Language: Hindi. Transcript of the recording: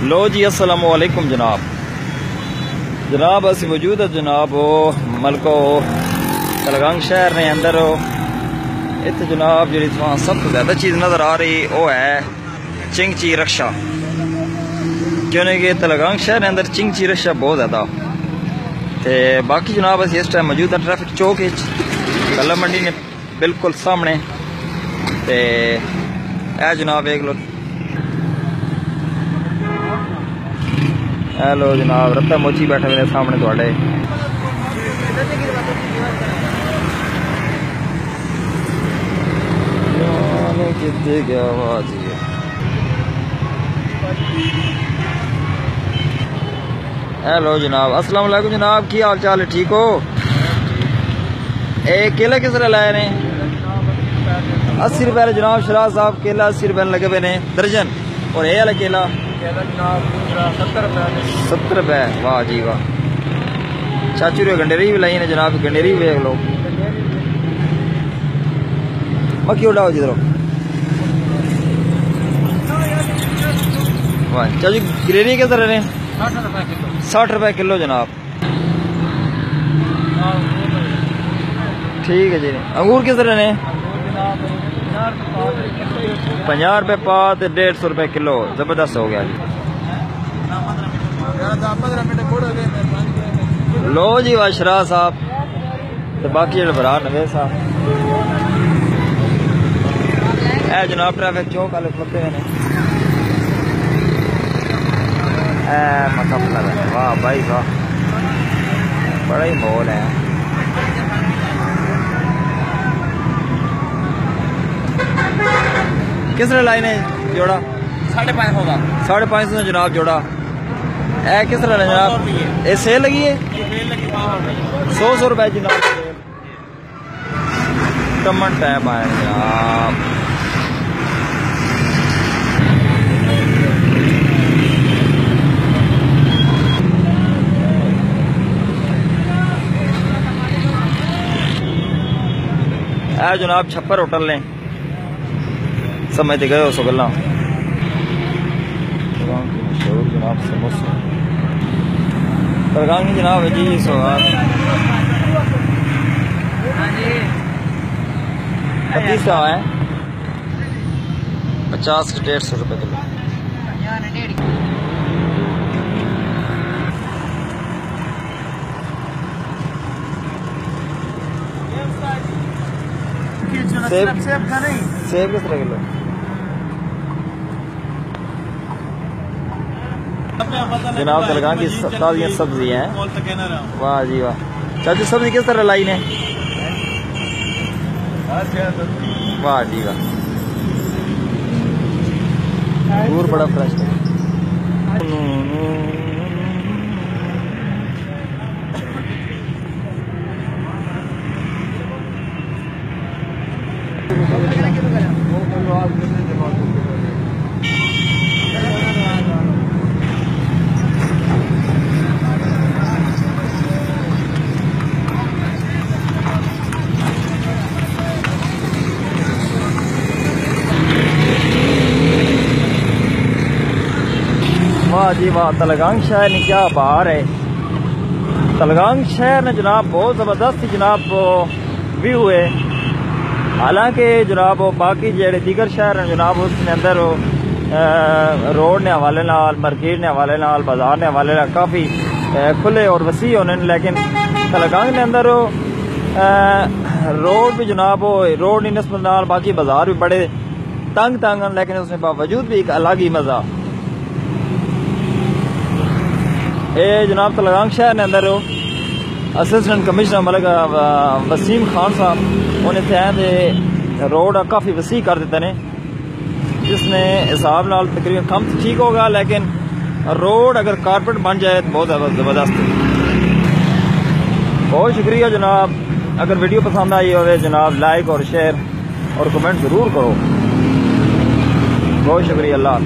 लो जी असलकुम जनाब। जनाब, अस मौजूद है जनाब, मलको, कलगंग शहर ने अंदर। इत जनाब जी सब तो ज़्यादा चीज़ नज़र आ रही वह है चिंगची रक्षा। क्योंकि कि तलगंग शहर ने अंदर चिंगची रक्षा बहुत ज़्यादा। तो बाकी जनाब, अस इस टाइम मौजूद है ट्रैफ़िक चौक कला मंडी ने बिल्कुल सामने। तो यह जनाब, एक लोग हेलो जनाब रत्ता मोची बैठे मेरे सामने थोड़े हेलो जनाब अस्सलाम वालेकुम जनाब की हाल चाल है ठीक हो ए केला किस तरह लाए ने अस्सी रुपये जनाब शराब साहब केला अस्सी रुपये लगे पे ने दर्जन और ये वाला केला सत्तर रुपए वाह जी वाह। चाची रे गंडेरी भी लाई ने जनाब? गंडेरी भी देख लो। मक्की उड़ाओ जिधर वाह चाची गिरेरी कैसे रह रहे हैं? साठ रुपए किलो। जनाब। हाँ, तो ठीक है जी। अंगूर किस तरह ने पंजा रुपये पा तो डेढ़ सौ रुपये किलो, ज़बरदस्त हो गया जी। लो जी वाशरा साहब। तो बाकी जो भरा नवे साहब। है जनाब ट्रैफ़िक चौक आए खलोते हैं मतलब वाह भाई वाह बड़ा ही माहौल है साढ़े पाँच सौ का साढ़े पाँच सौ जनाब जोड़ा। ए किस तरह जनाब? ये सेल लगी है सौ सौ रुपए जनाब टमन टैप आया जनाब। जनाब छप्पर होटल ने। समझते गए हो सो गल्ला। मशहूर जनाब समोसा जनाब है जी सवाल पच्चीस है। पचास डेढ़ सौ रुपये किलो। सेब सेब का नहीं सेब किस तरह किलो जनाब दलगान की ताज़ियाँ सब्ज़ी हैं। वाह जी वाह। चाचू सब्ज़ी किस तरह लाई ने वाह जी वाह। दूर बड़ा फ्रेश है। वाह जी वाह, तलगांग शहर ने क्या बहार है। तलगांग शहर ने जनाब बहुत ज़बरदस्त जनाब व्यू है। हालाँकि जनाब बाकी जेड़े दीगर शहर जनाब उसके अंदर रोड ने हवाले नाल, मार्केट ने हवाले नाल, बाज़ार ने हवाले नाल काफ़ी खुले और वसी होने लेकिन तलगांग ने अंदर रोड भी जनाब रोड की नस्बत नाल, बाकी बाज़ार भी बड़े तंग तंग हैं लेकिन उसमें बावजूद भी एक अलग ही मज़ा। ये जनाब तलगांग शहर ने अंदर असिस्टेंट कमिश्नर मलिक वसीम खान साहब, उन्हें इतने रोड काफ़ी वसी कर देते ने। जिसने हिसाब नाल तकरीबन कम ठीक होगा, लेकिन रोड अगर कारपेट बन जाए तो बहुत ज़बरदस्त बहुत शुक्रिया जनाब। अगर वीडियो पसंद आई हो जनाब लाइक और शेयर और कमेंट ज़रूर करो। बहुत शुक्रिया, अल्लाह